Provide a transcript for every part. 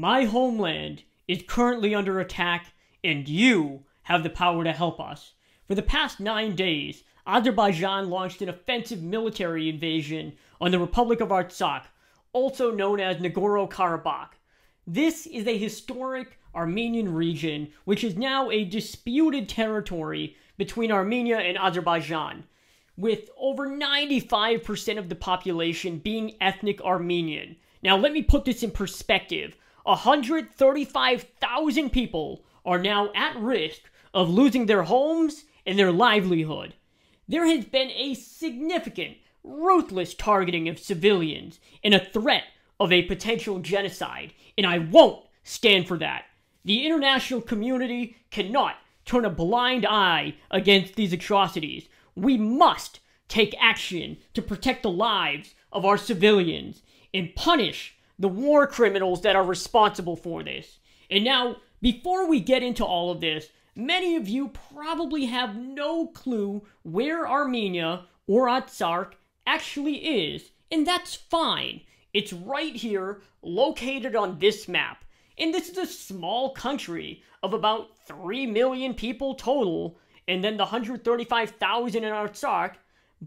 My homeland is currently under attack, and you have the power to help us. For the past nine days, Azerbaijan launched an offensive military invasion on the Republic of Artsakh, also known as Nagorno Karabakh. This is a historic Armenian region which is now a disputed territory between Armenia and Azerbaijan, with over 95% of the population being ethnic Armenian. Now, let me put this in perspective 135,000 people are now at risk of losing their homes and their livelihood. There has been a significant, ruthless targeting of civilians and a threat of a potential genocide, and I won't stand for that. The international community cannot turn a blind eye against these atrocities. We must take action to protect the lives of our civilians and punish the war criminals that are responsible for this. And now, before we get into all of this, many of you probably have no clue where Armenia or Artsakh actually is, and that's fine. It's right here, located on this map. And this is a small country of about 3 million people total, and then the 135,000 in Artsakh.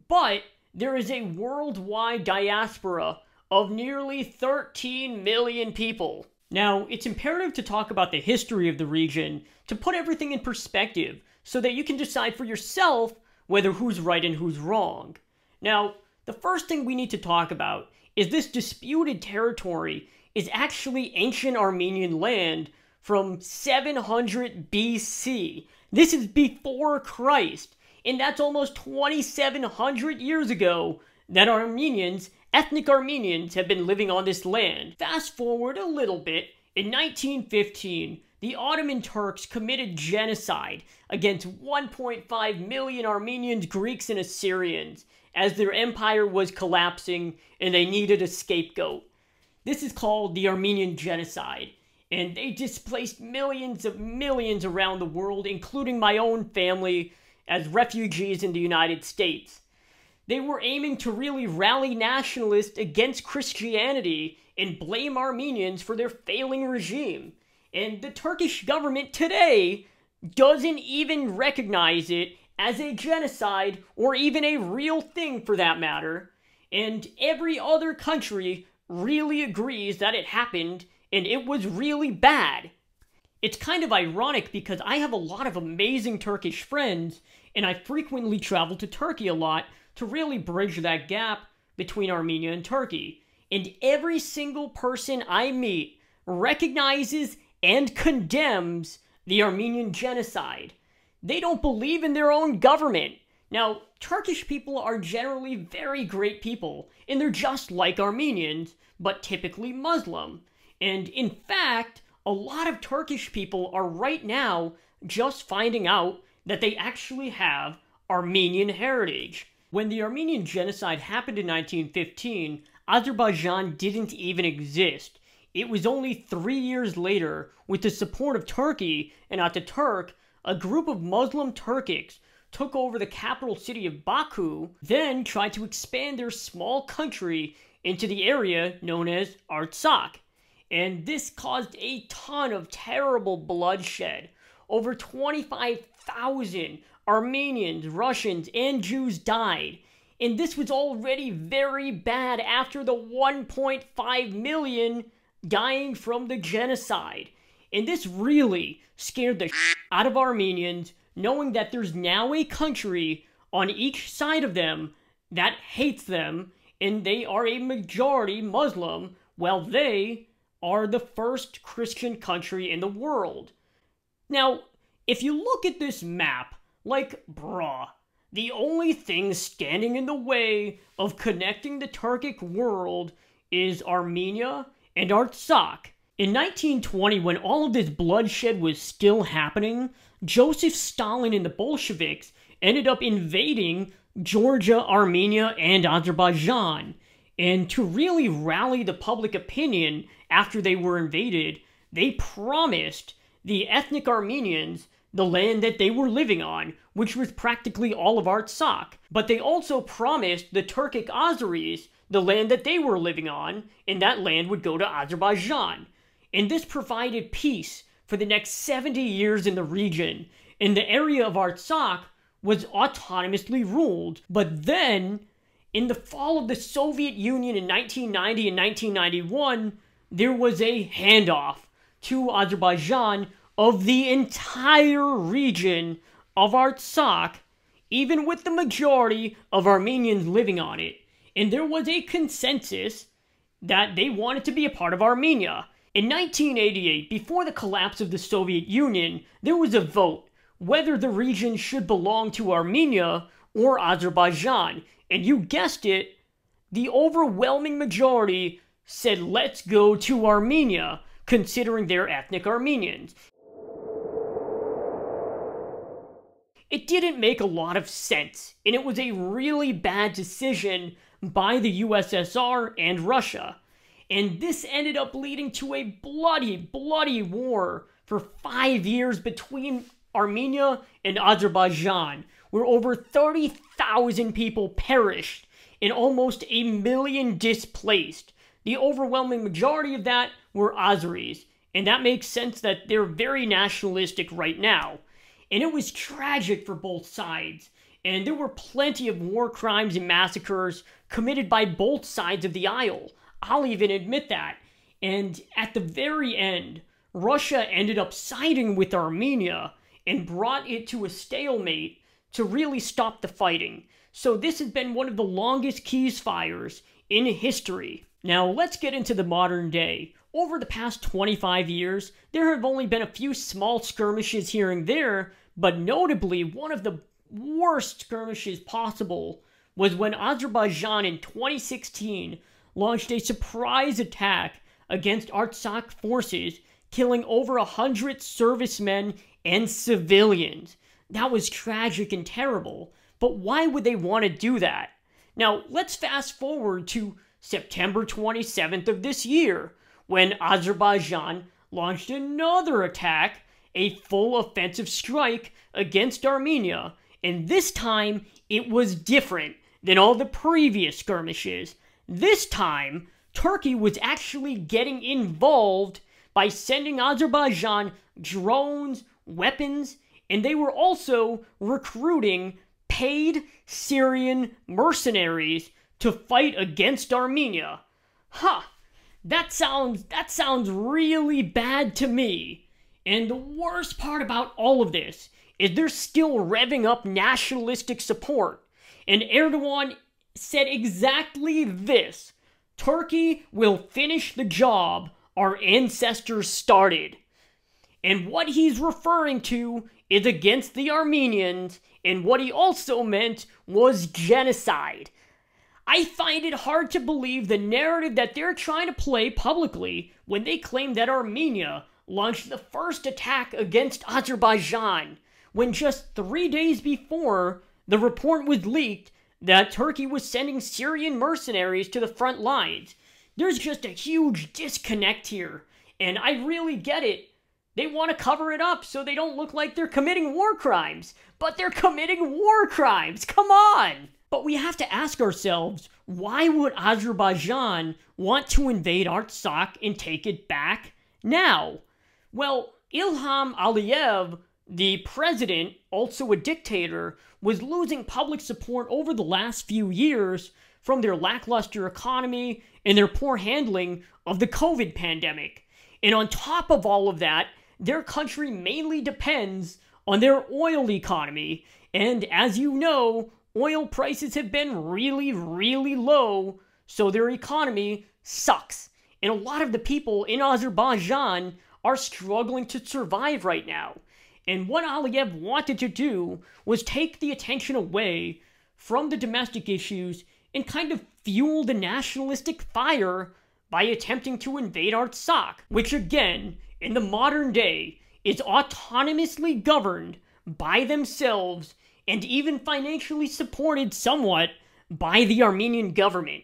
But there is a worldwide diaspora of nearly 13 million people. Now, it's imperative to talk about the history of the region to put everything in perspective so that you can decide for yourself whether who's right and who's wrong. Now, the first thing we need to talk about is this disputed territory is actually ancient Armenian land from 700 BC. This is before Christ, and that's almost 2,700 years ago that Armenians, ethnic Armenians, have been living on this land. Fast forward a little bit, in 1915, the Ottoman Turks committed genocide against 1.5 million Armenians, Greeks, and Assyrians as their empire was collapsing and they needed a scapegoat. This is called the Armenian Genocide, and they displaced millions of millions around the world, including my own family, as refugees in the United States. They were aiming to really rally nationalists against Christianity and blame Armenians for their failing regime. And the Turkish government today doesn't even recognize it as a genocide or even a real thing for that matter. And every other country really agrees that it happened and it was really bad. It's kind of ironic because I have a lot of amazing Turkish friends and I frequently travel to Turkey a lot to really bridge that gap between Armenia and Turkey. And every single person I meet recognizes and condemns the Armenian genocide. They don't believe in their own government. Now, Turkish people are generally very great people, and they're just like Armenians, but typically Muslim. And in fact, a lot of Turkish people are right now just finding out that they actually have Armenian heritage. When the Armenian genocide happened in 1915, Azerbaijan didn't even exist. It was only three years later, with the support of Turkey and Ataturk, a group of Muslim Turkics took over the capital city of Baku, then tried to expand their small country into the area known as Artsakh. And this caused a ton of terrible bloodshed. Over 25,000 Armenians, Russians, and Jews died. And this was already very bad after the 1.5 million dying from the genocide. And this really scared the out of Armenians, knowing that there's now a country on each side of them that hates them, and they are a majority Muslim, while they are the first Christian country in the world. Now, if you look at this map, like, bruh, the only thing standing in the way of connecting the Turkic world is Armenia and Artsakh. In 1920, when all of this bloodshed was still happening, Joseph Stalin and the Bolsheviks ended up invading Georgia, Armenia, and Azerbaijan. And to really rally the public opinion after they were invaded, they promised the ethnic Armenians the land that they were living on, which was practically all of Artsakh. But they also promised the Turkic Azeris the land that they were living on, and that land would go to Azerbaijan. and this provided peace for the next 70 years in the region, and the area of Artsakh was autonomously ruled. But then, in the fall of the Soviet Union in 1990 and 1991, there was a handoff to Azerbaijan of the entire region of Artsakh, even with the majority of Armenians living on it. And there was a consensus that they wanted to be a part of Armenia. In 1988, before the collapse of the Soviet Union, there was a vote whether the region should belong to Armenia or Azerbaijan. And you guessed it, the overwhelming majority said, let's go to Armenia, considering they're ethnic Armenians. It didn't make a lot of sense, and it was a really bad decision by the USSR and Russia. And this ended up leading to a bloody, bloody war for five years between Armenia and Azerbaijan, where over 30,000 people perished and almost a million displaced. The overwhelming majority of that were Azeris, and that makes sense that they're very nationalistic right now. And it was tragic for both sides, and there were plenty of war crimes and massacres committed by both sides of the aisle. I'll even admit that. And at the very end, Russia ended up siding with Armenia and brought it to a stalemate to really stop the fighting. So this has been one of the longest ceasefires in history. Now let's get into the modern day. Over the past 25 years, there have only been a few small skirmishes here and there, but notably one of the worst skirmishes possible was when Azerbaijan in 2016 launched a surprise attack against Artsakh forces, killing over a hundred servicemen and civilians. That was tragic and terrible, but why would they want to do that? Now, let's fast forward to September 27th of this year, when Azerbaijan launched another attack, a full offensive strike against Armenia, and this time it was different than all the previous skirmishes. This time, Turkey was actually getting involved by sending Azerbaijan drones, weapons, and they were also recruiting paid Syrian mercenaries to fight against Armenia. Huh. That sounds that sounds really bad to me. And the worst part about all of this is they're still revving up nationalistic support. And Erdogan said exactly this Turkey will finish the job our ancestors started. And what he's referring to is against the Armenians, and what he also meant was genocide. I find it hard to believe the narrative that they're trying to play publicly when they claim that Armenia launched the first attack against Azerbaijan, when just three days before the report was leaked that Turkey was sending Syrian mercenaries to the front lines. There's just a huge disconnect here, and I really get it. They want to cover it up so they don't look like they're committing war crimes, but they're committing war crimes. Come on! But we have to ask ourselves why would Azerbaijan want to invade Artsakh and take it back now? Well, Ilham Aliyev, the president, also a dictator, was losing public support over the last few years from their lackluster economy and their poor handling of the COVID pandemic. And on top of all of that, their country mainly depends on their oil economy. And as you know, oil prices have been really, really low, so their economy sucks. And a lot of the people in Azerbaijan are struggling to survive right now. And what Aliyev wanted to do was take the attention away from the domestic issues and kind of fuel the nationalistic fire by attempting to invade Artsakh, which again, in the modern day, is autonomously governed by themselves and even financially supported somewhat by the Armenian government.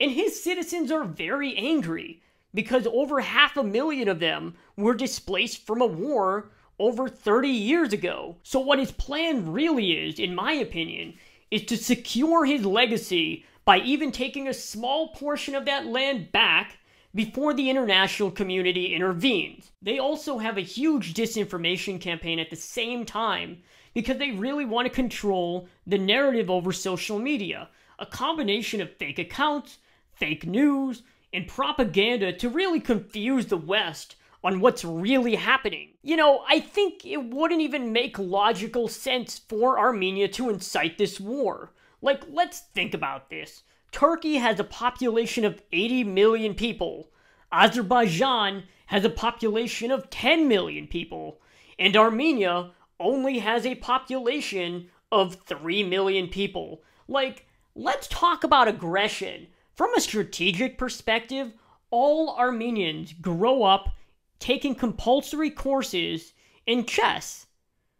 And his citizens are very angry because over half a million of them were displaced from a war over 30 years ago. So, what his plan really is, in my opinion, is to secure his legacy by even taking a small portion of that land back before the international community intervenes. They also have a huge disinformation campaign at the same time because they really want to control the narrative over social media. A combination of fake accounts, fake news, and propaganda to really confuse the West on what's really happening. You know, I think it wouldn't even make logical sense for Armenia to incite this war. Like, let's think about this. Turkey has a population of 80 million people. Azerbaijan has a population of 10 million people. And Armenia only has a population of 3 million people. Like, let's talk about aggression. From a strategic perspective, all Armenians grow up taking compulsory courses in chess.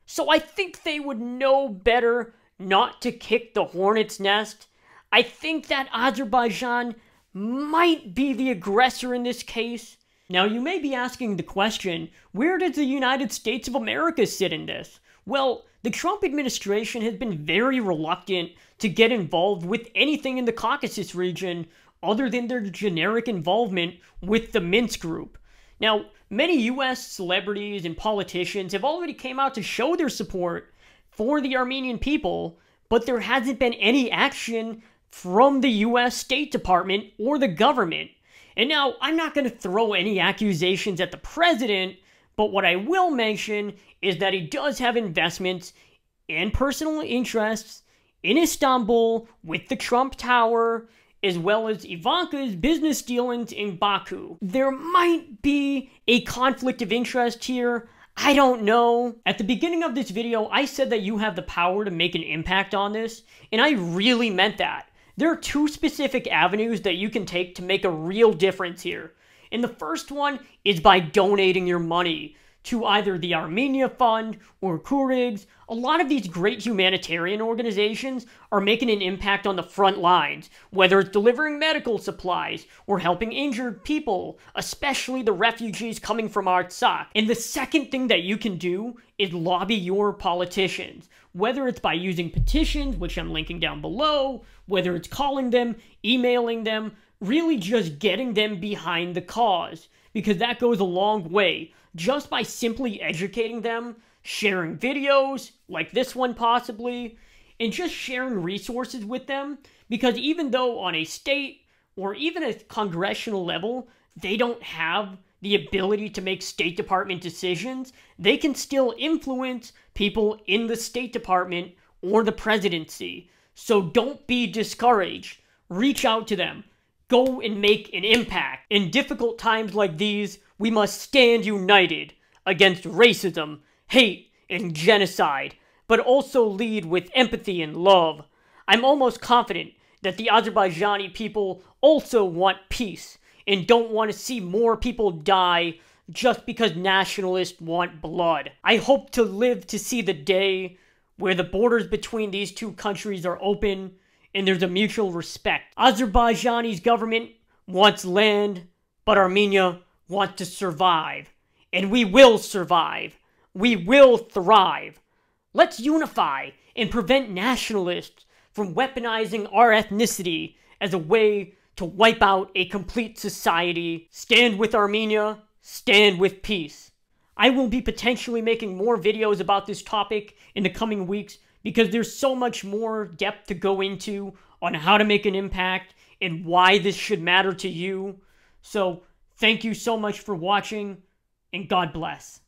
So I think they would know better not to kick the hornet's nest. I think that Azerbaijan might be the aggressor in this case. Now, you may be asking the question where does the United States of America sit in this? Well, the Trump administration has been very reluctant to get involved with anything in the Caucasus region other than their generic involvement with the Minsk group. Now, many US celebrities and politicians have already came out to show their support for the Armenian people, but there hasn't been any action from the US State Department or the government. And now, I'm not going to throw any accusations at the president, but what I will mention is that he does have investments and personal interests in Istanbul with the Trump Tower as well as Ivanka's business dealings in Baku. There might be a conflict of interest here. I don't know. At the beginning of this video, I said that you have the power to make an impact on this, and I really meant that. There are two specific avenues that you can take to make a real difference here. And the first one is by donating your money to either the Armenia Fund or Kooyrigs. A lot of these great humanitarian organizations are making an impact on the front lines, whether it's delivering medical supplies or helping injured people, especially the refugees coming from Artsakh. And the second thing that you can do is lobby your politicians, whether it's by using petitions, which I'm linking down below, whether it's calling them, emailing them, really just getting them behind the cause, because that goes a long way just by simply educating them, sharing videos, like this one possibly, and just sharing resources with them. Because even though on a state or even a congressional level, they don't have the ability to make State Department decisions, they can still influence people in the State Department or the presidency. So don't be discouraged. Reach out to them. Go and make an impact. In difficult times like these, we must stand united against racism, hate, and genocide, but also lead with empathy and love. I'm almost confident that the Azerbaijani people also want peace and don't want to see more people die just because nationalists want blood. I hope to live to see the day where the borders between these two countries are open and there's a mutual respect. Azerbaijani's government wants land, but Armenia wants to survive. And we will survive. We will thrive. Let's unify and prevent nationalists from weaponizing our ethnicity as a way to wipe out a complete society. Stand with Armenia, stand with peace. I will be potentially making more videos about this topic in the coming weeks because there's so much more depth to go into on how to make an impact and why this should matter to you. So Thank you so much for watching, and God bless.